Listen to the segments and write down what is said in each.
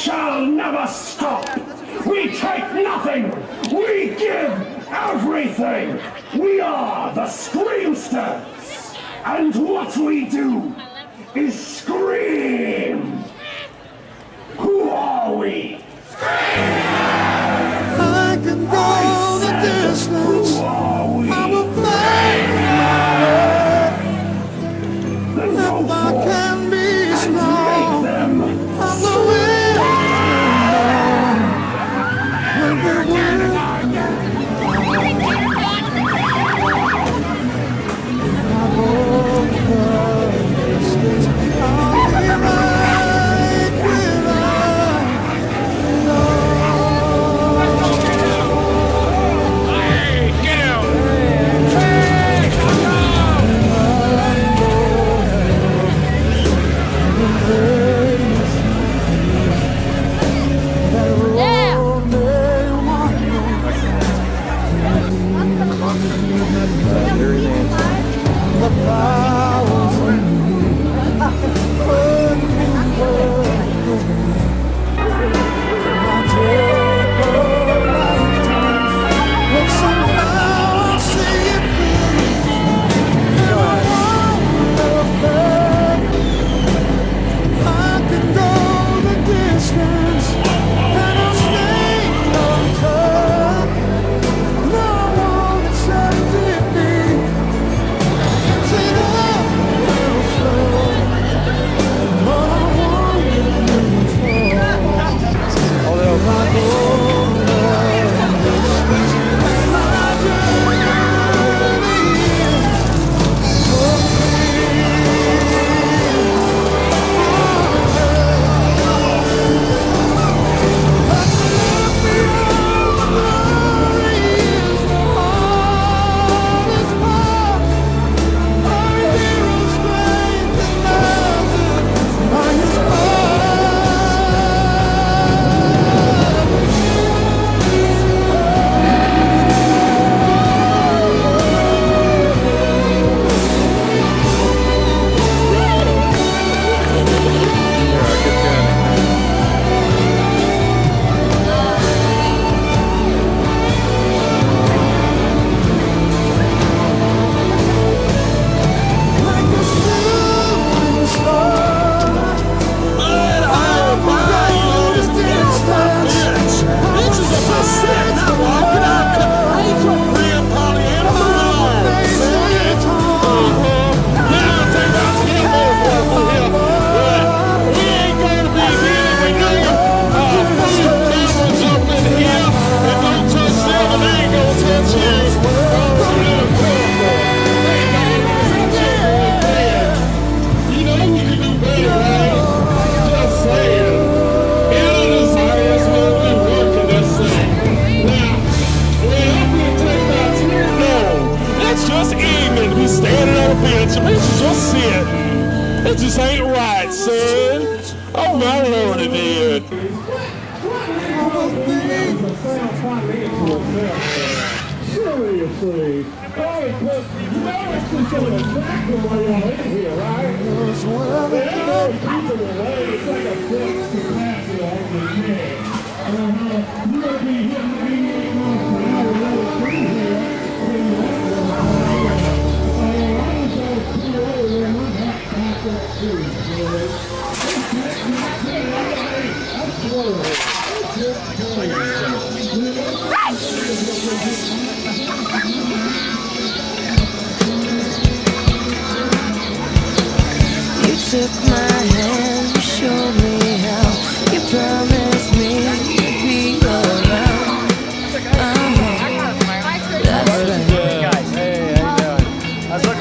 shall never stop. We take nothing. We give everything. We are the Screamsters. And what we do is scream. Who are we? Scream!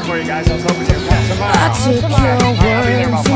for you guys. I was hoping come tomorrow. I took your words.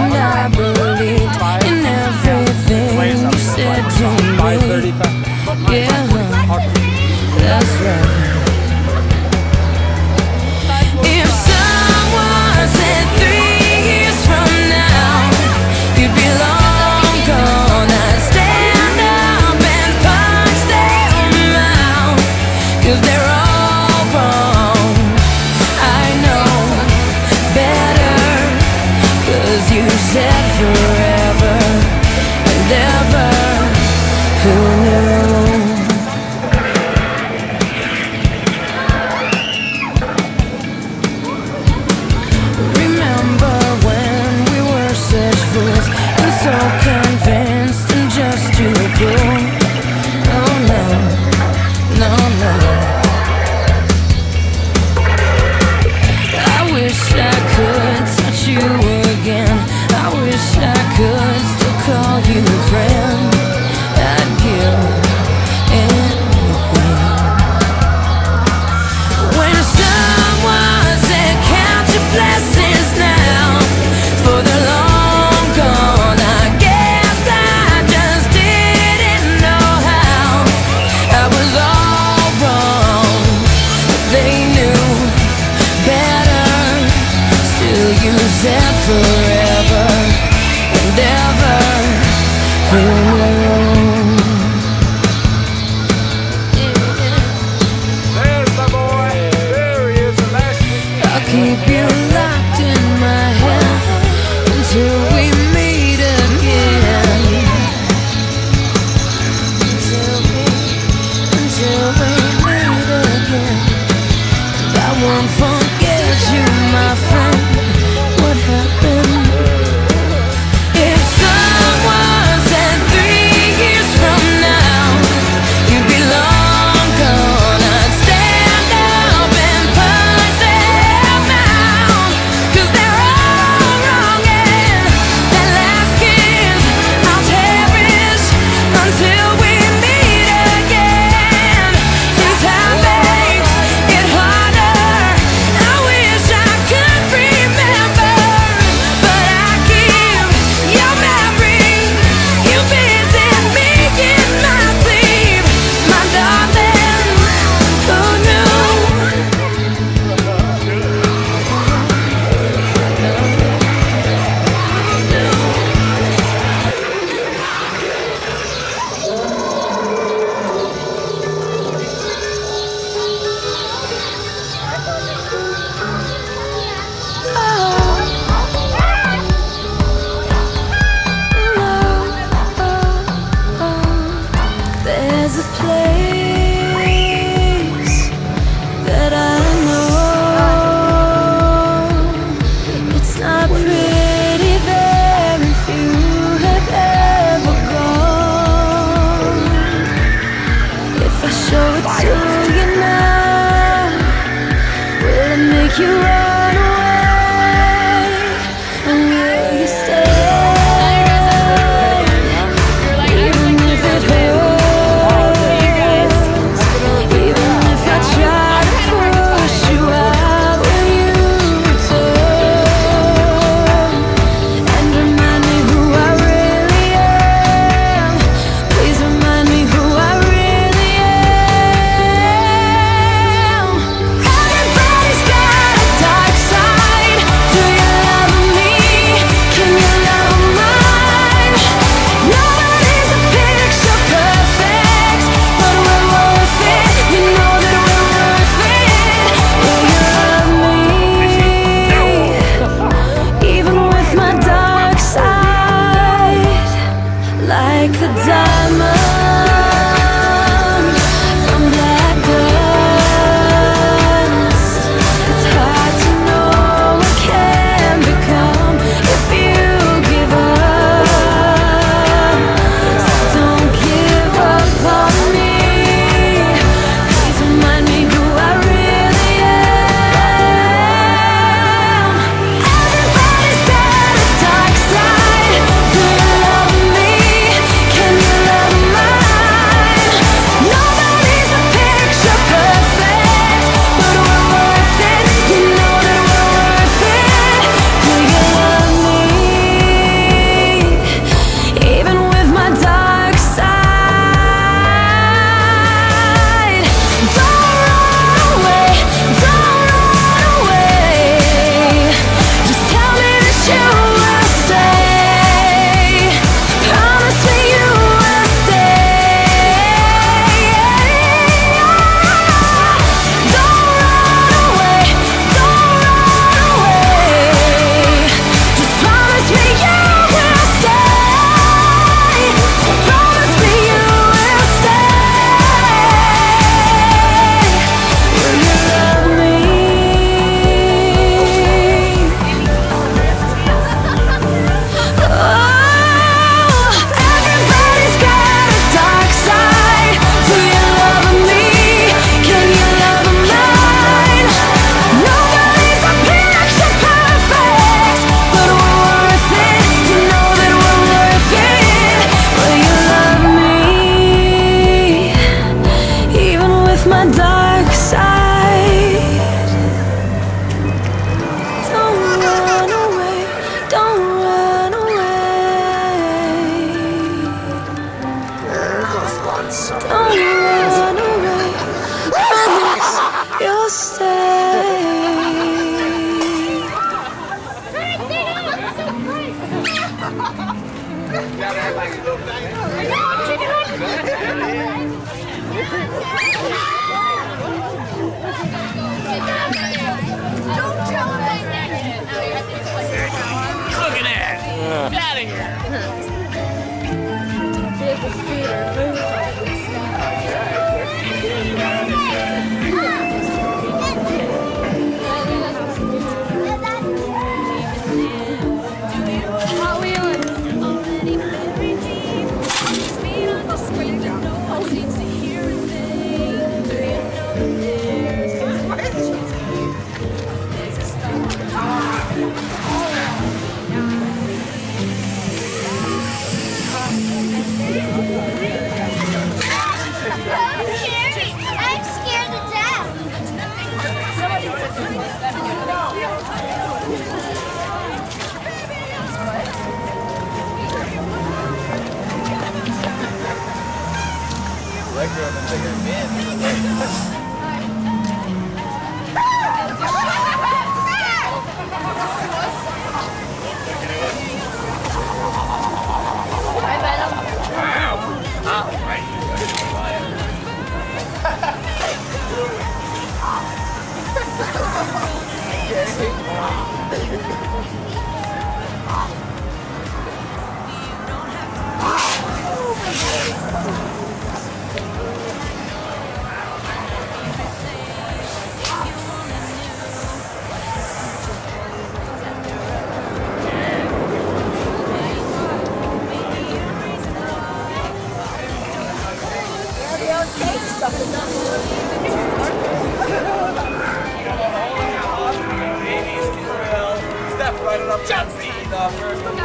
Come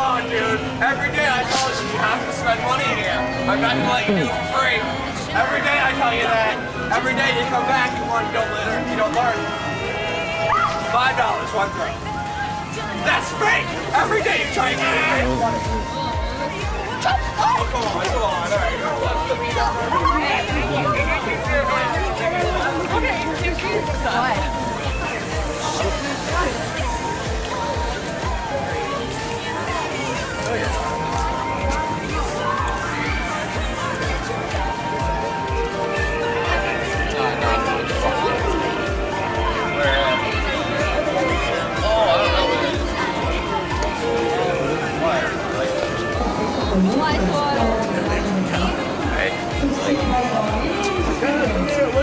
on, dude. Every day I tell you you have to spend money here. I'm not gonna let you do it for free. Every day I tell you that. Every day you come back and one, you don't learn. You don't learn. Five dollars, one throw. That's free. Every day you try and get it. Oh, come on, come on. All right.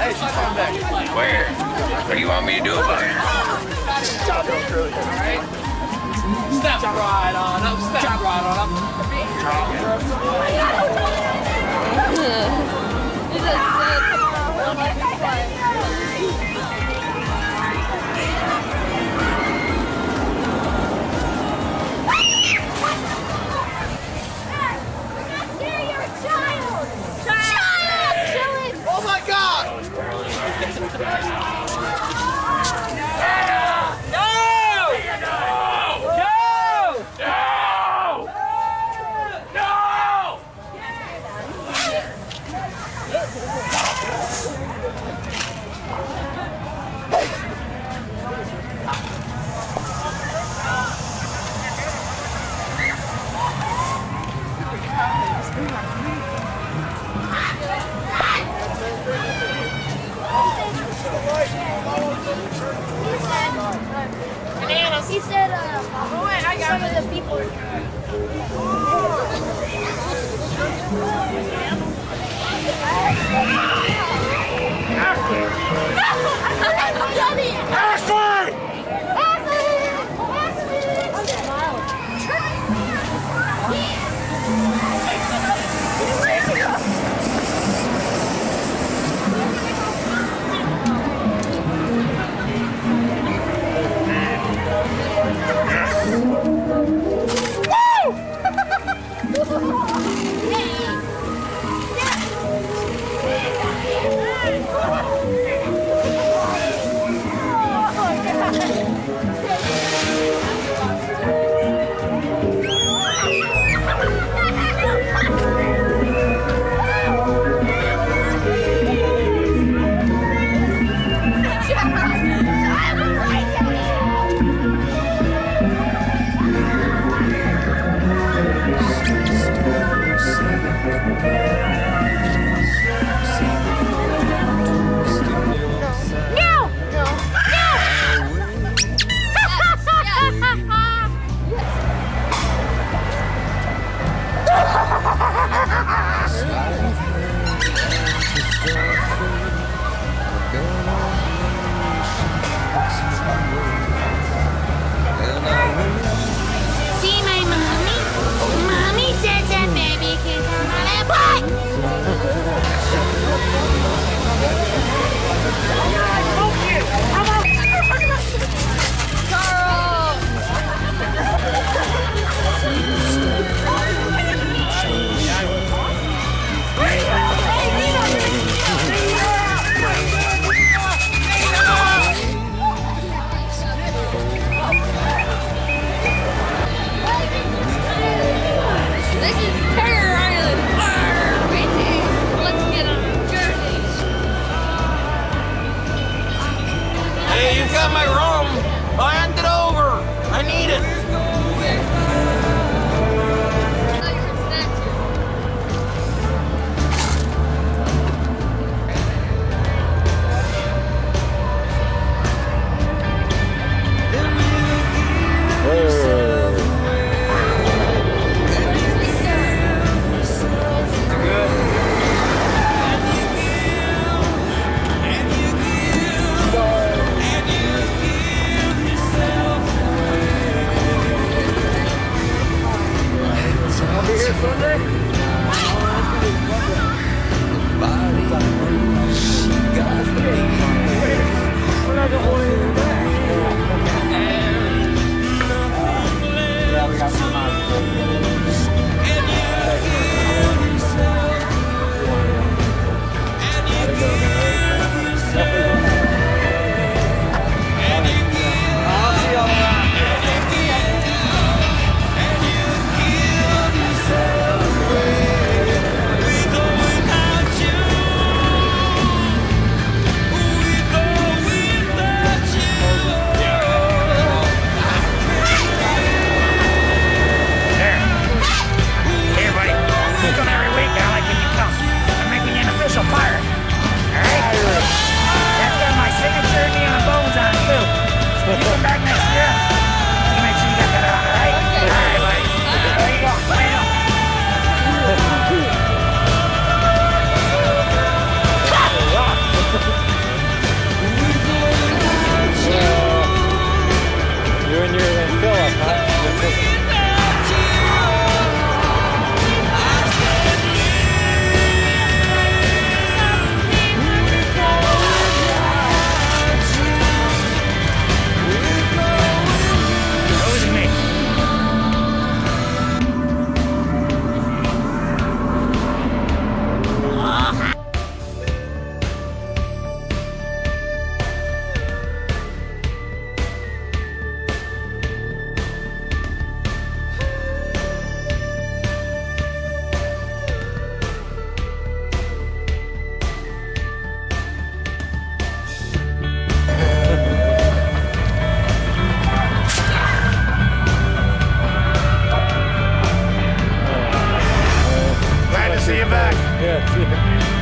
Hey, she's coming back. Where? What do you want me to do about it? Step right on up, step right on up. It just said, "Come on, He said uh, oh, wait, I got some it. of the people. Oh. Ashley! Ashley! Back. Yeah,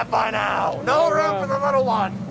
that by now. No room for the little one.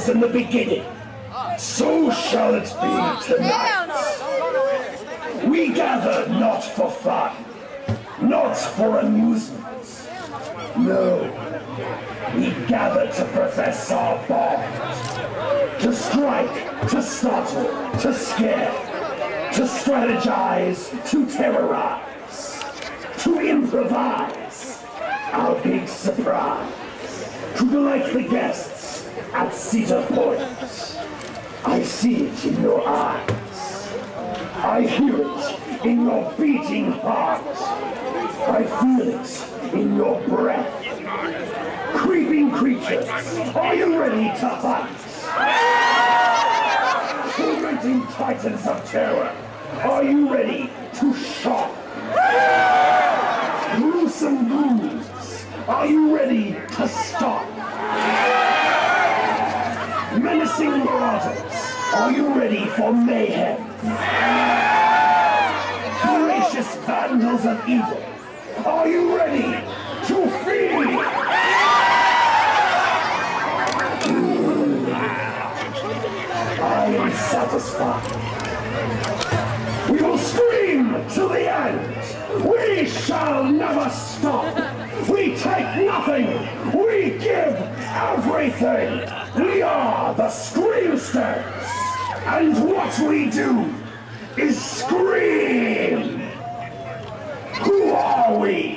Was in the beginning, so shall it be tonight. We gather not for fun, not for amusement. No, we gather to profess our bond. To strike, to startle, to scare, to strategize, to terrorize, to improvise. Our big surprise to delight the guests at Cedar Point. I see it in your eyes. I hear it in your beating heart. I feel it in your breath. Creeping creatures, are you ready to fight? Tormenting titans of terror, are you ready to shock? Gruesome ghouls, are you ready to stop? Menacing marauders, are you ready for mayhem? Voracious vandals of evil, are you ready to feed? I am satisfied. To the end. We shall never stop. We take nothing. We give everything. We are the Screamsters. And what we do is scream. Who are we?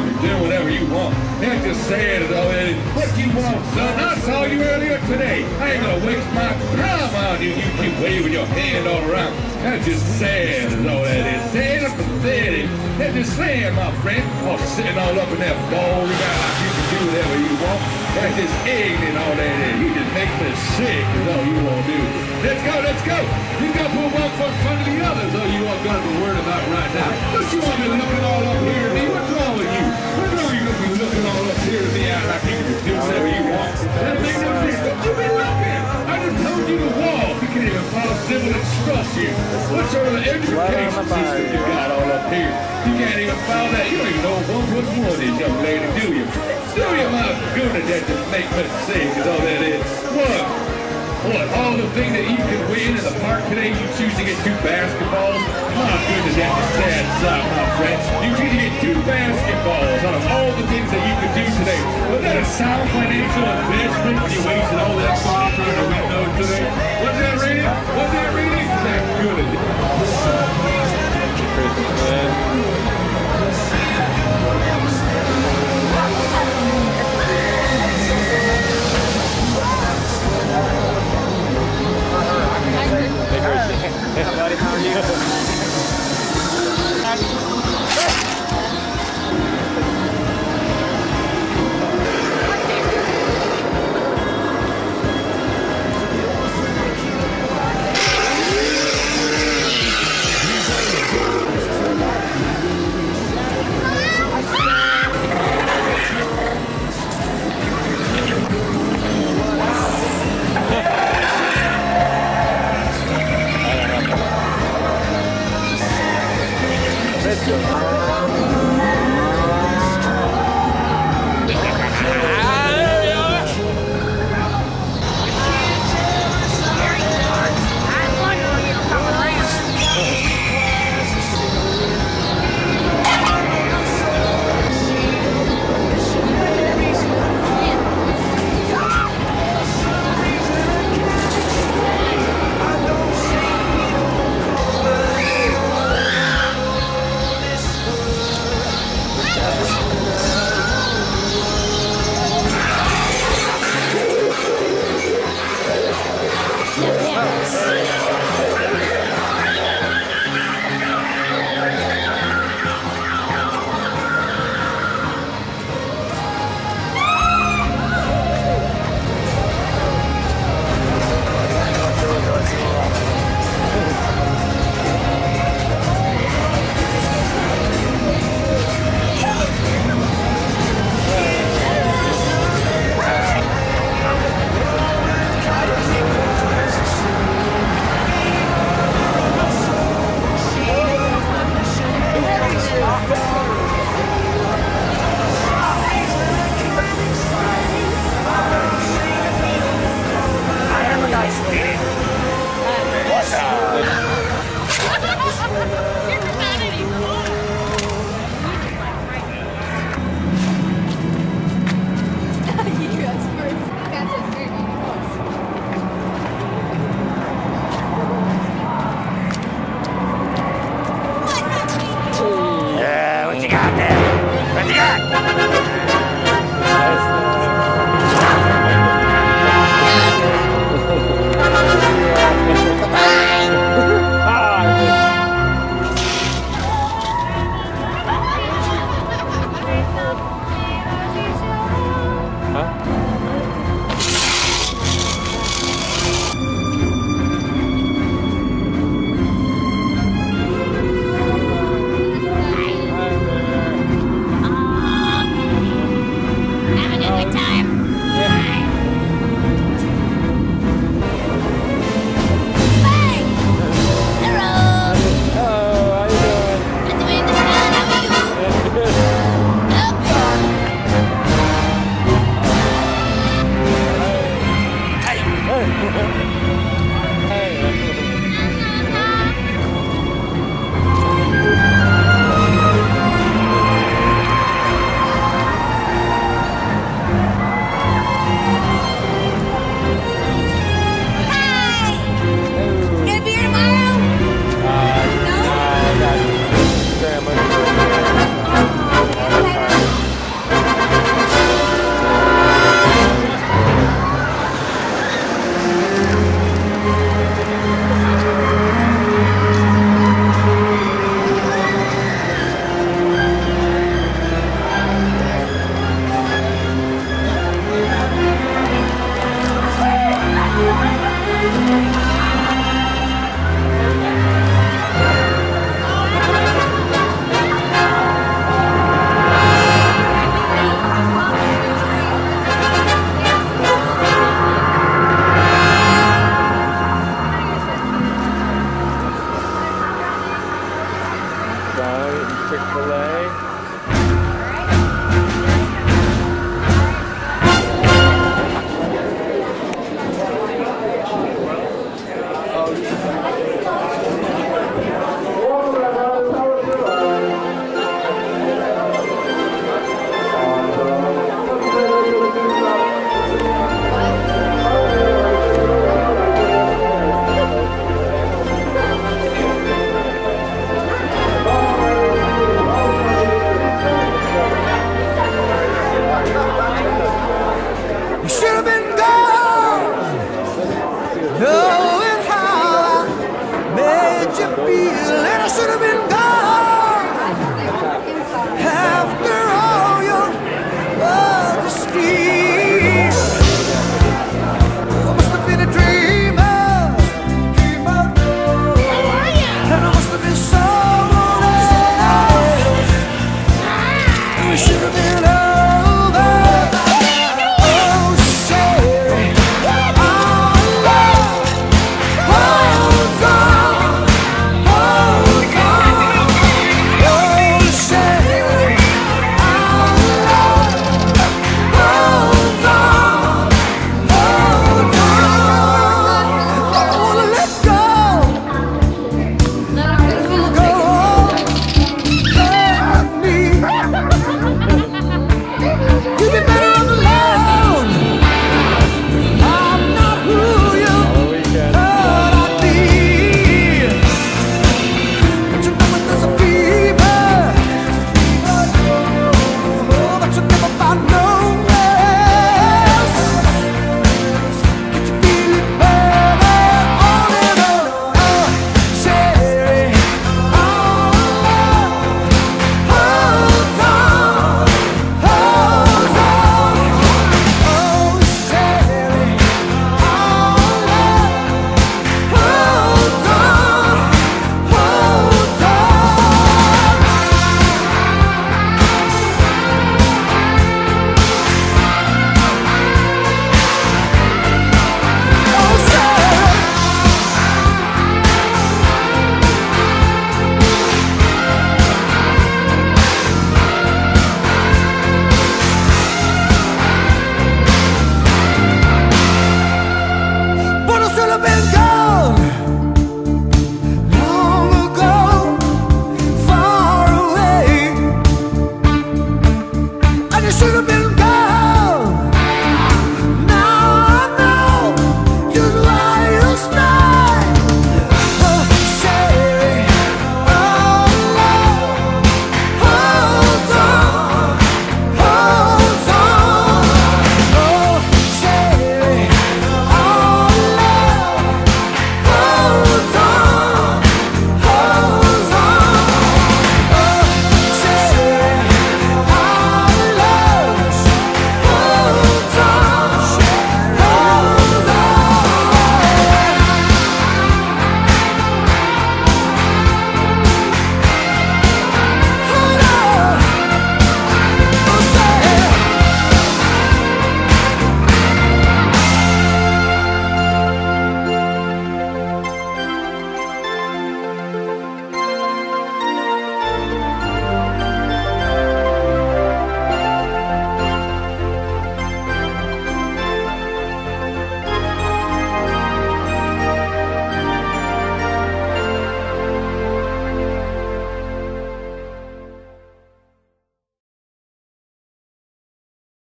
You can do whatever you want. Dad just said it already. What you want, son? I saw you earlier today. I ain't gonna waste my time on you, you keep waving your hand all around. That's just sad is all that is. Sad and pathetic. That's just sad, my friend. Oh, sitting all up in that ball you got like you can do whatever you want. That's just ignorant all that is. You just make me sick is all you want to do. Let's go, let's go. You got to put one foot in front of the other is all you want to be worried about right now. Don't you want to be looking all up here at me? What's wrong with you? What's wrong you gonna be looking all up here at me out like you can do whatever you want. That makes no sense. Don't you be looking? I just told you to walk. You can't even follow civil instruction. What sort of education system you got all up here? You can't even follow that. You don't even know one plus one is, young lady, do you? Do you, my goodness, that just make sick is all that is. What? What, all the things that you can win in the park today, you choose to get two basketballs? My goodness, that's a sad sight, my friend. You choose to get two basketballs out of all the things that you could do today. Was that a sound financial investment when you wasted all that money trying to win those today? Was that really? Was that really? That good. Buddy,